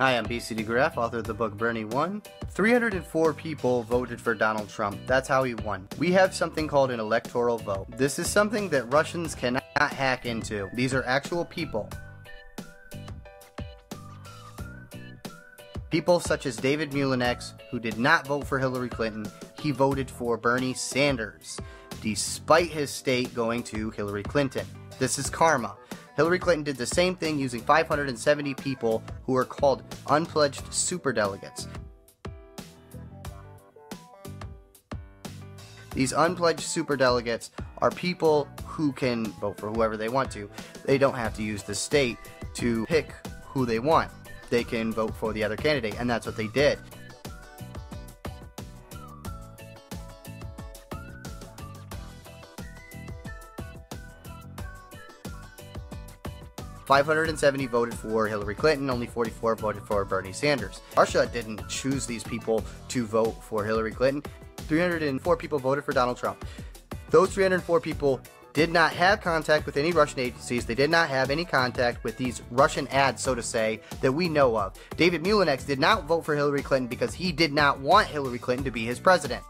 Hi, I'm BC DeGraff, author of the book Bernie Won. 304 people voted for Donald Trump. That's how he won. We have something called an electoral vote. This is something that Russians cannot hack into. These are actual people. People such as David Mulinix, who did not vote for Hillary Clinton, he voted for Bernie Sanders, despite his state going to Hillary Clinton. This is karma. Hillary Clinton did the same thing using 570 people who are called unpledged superdelegates. These unpledged superdelegates are people who can vote for whoever they want to. They don't have to use the state to pick who they want. They can vote for the other candidate, and that's what they did. 570 voted for Hillary Clinton, only 44 voted for Bernie Sanders. Russia didn't choose these people to vote for Hillary Clinton. 304 people voted for Donald Trump. Those 304 people did not have contact with any Russian agencies. They did not have any contact with these Russian ads, so to say, that we know of. David Mulinix did not vote for Hillary Clinton because he did not want Hillary Clinton to be his president.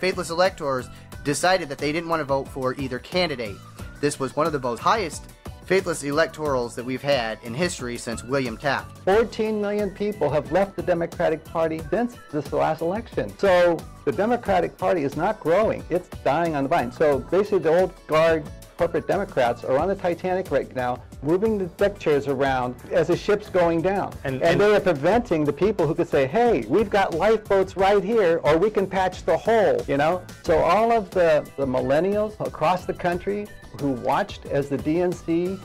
Faithless electors decided that they didn't want to vote for either candidate. This was one of the most highest faithless electorals that we've had in history since William Taft. 14 million people have left the Democratic Party since this last election. So the Democratic Party is not growing, it's dying on the vine. So basically the old guard corporate Democrats are on the Titanic right now, moving the deck chairs around as the ship's going down. And, and, and, they are preventing the people who could say, hey, we've got lifeboats right here, or we can patch the hole, you know? So all of the, the millennials across the country who watched as the DNC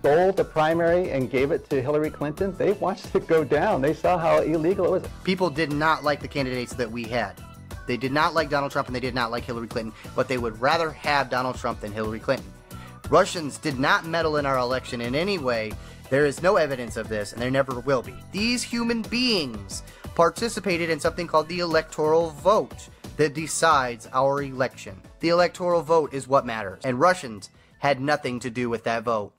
stole the primary and gave it to Hillary Clinton, they watched it go down. They saw how illegal it was. People did not like the candidates that we had. They did not like Donald Trump and they did not like Hillary Clinton, but they would rather have Donald Trump than Hillary Clinton. Russians did not meddle in our election in any way. There is no evidence of this, and there never will be. These human beings participated in something called the electoral vote that decides our election. The electoral vote is what matters, and Russians had nothing to do with that vote.